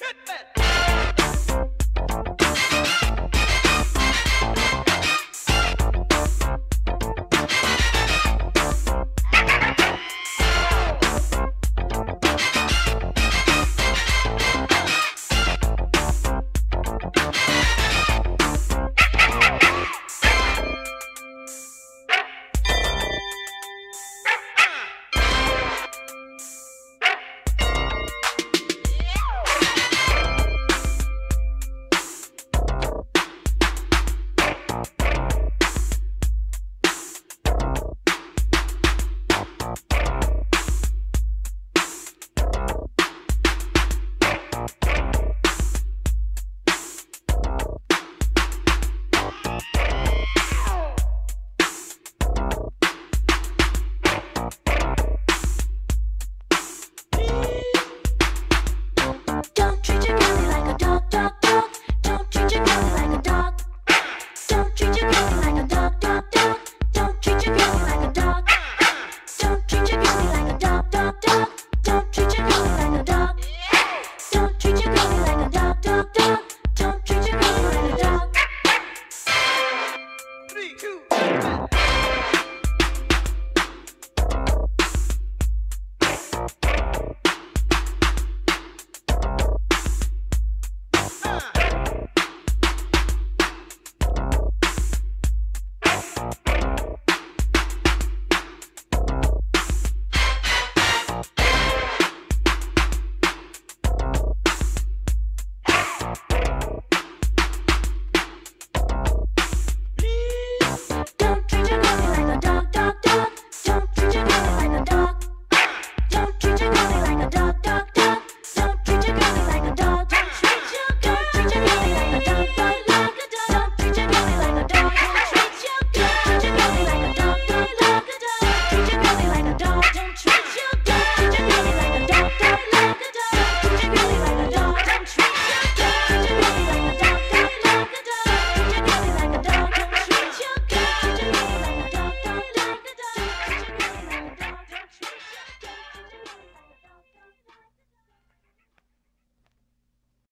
treatment.